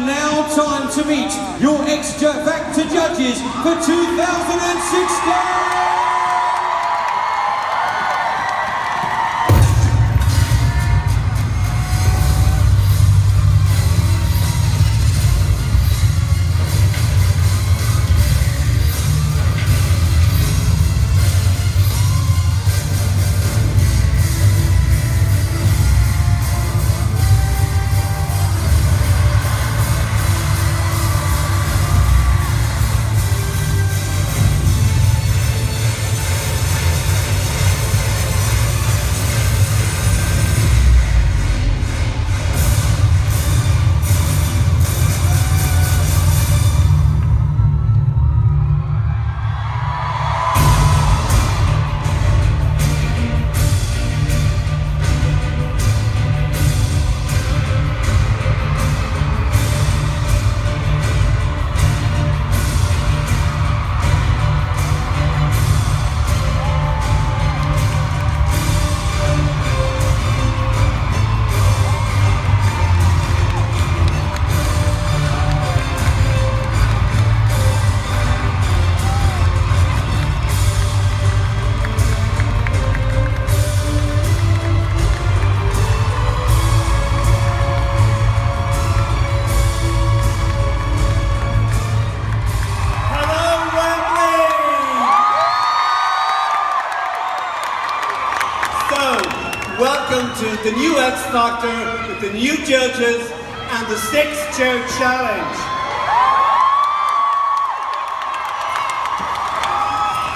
now, now time to meet your X Factor judges for 2016! Welcome to the new X Factor with the new judges and the six chair challenge.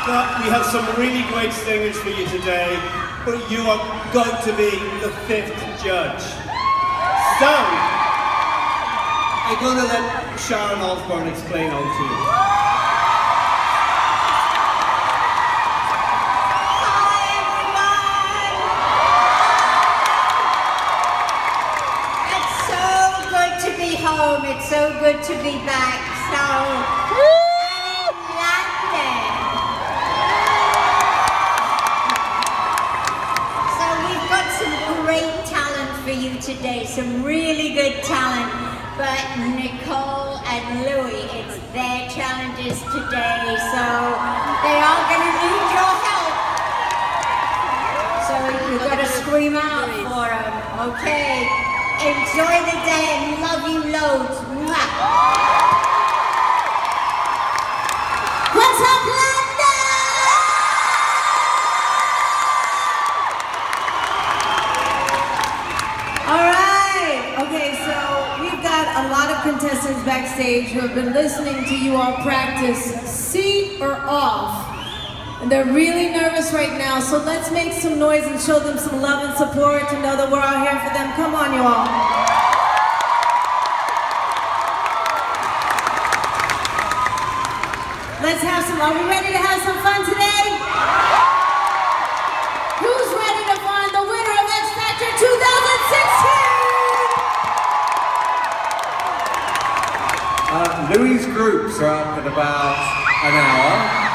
But we have some really great singers for you today, but you are going to be the fifth judge. So, I'm going to let Sharon Osbourne explain all to you. Home. It's so good to be back. So. So we've got some great talent for you today. Some really good talent. But Nicole and Louis, it's their challenges today. So they are going to need your help. So you've got to scream out for them. Okay. Enjoy the day and love you loads. Mwah. What's up, London? All right. Okay, so we've got a lot of contestants backstage who have been listening to you all practice seat or off. And they're really nervous right now, so let's make some noise and show them some love and support to know that we're all here for them. Come on, you all. Let's have some, are we ready to have some fun today? Who's ready to find the winner of X Factor 2016? Uh, Louis' groups are up in about an hour.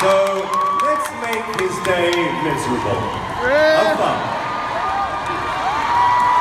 So let's make his day miserable. Have fun.